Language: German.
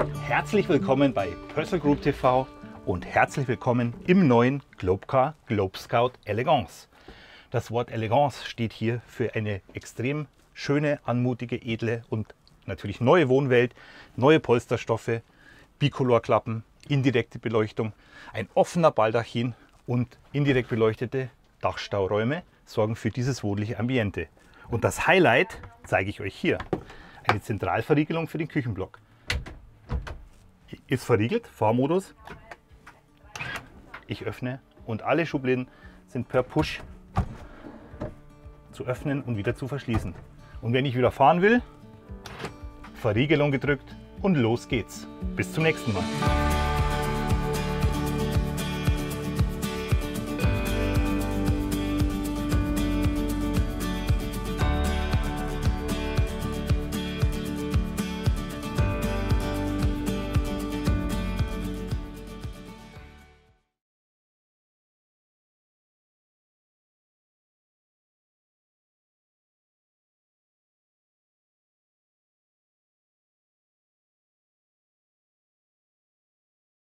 Herzlich willkommen bei Pössl Group TV und herzlich willkommen im neuen Globcar Globe Scout Elegance. Das Wort Elegance steht hier für eine extrem schöne, anmutige, edle und natürlich neue Wohnwelt, neue Polsterstoffe, Bicolor-Klappen, indirekte Beleuchtung, ein offener Baldachin und indirekt beleuchtete Dachstauräume sorgen für dieses wohnliche Ambiente. Und das Highlight zeige ich euch hier. Eine Zentralverriegelung für den Küchenblock. Ist verriegelt, Fahrmodus. Ich öffne und alle Schubläden sind per Push zu öffnen und wieder zu verschließen. Und wenn ich wieder fahren will, Verriegelung gedrückt und los geht's. Bis zum nächsten Mal.